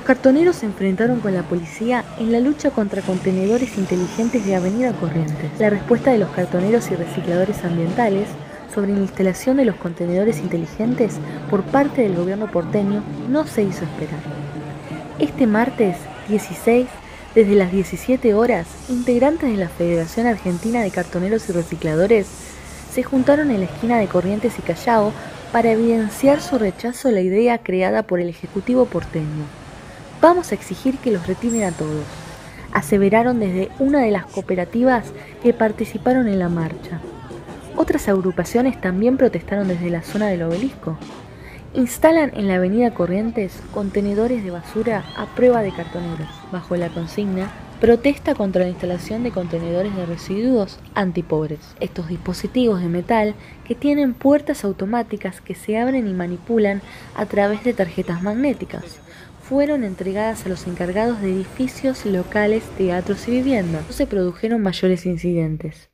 cartoneros se enfrentaron con la policía en la lucha contra contenedores inteligentes de Avenida Corrientes. La respuesta de los cartoneros y recicladores ambientales sobre la instalación de los contenedores inteligentes por parte del gobierno porteño no se hizo esperar. Este martes 16, desde las 17 horas, integrantes de la Federación Argentina de Cartoneros y Recicladores se juntaron en la esquina de Corrientes y Callao para evidenciar su rechazo a la idea creada por el Ejecutivo porteño. Vamos a exigir que los retiren a todos, aseveraron desde una de las cooperativas que participaron en la marcha. Otras agrupaciones también protestaron desde la zona del obelisco. Instalan en la avenida Corrientes contenedores de basura a prueba de cartoneros, bajo la consigna protesta contra la instalación de contenedores de residuos antipobres. Estos dispositivos de metal que tienen puertas automáticas que se abren y manipulan a través de tarjetas magnéticas fueron entregadas a los encargados de edificios locales, teatros y viviendas. No se produjeron mayores incidentes.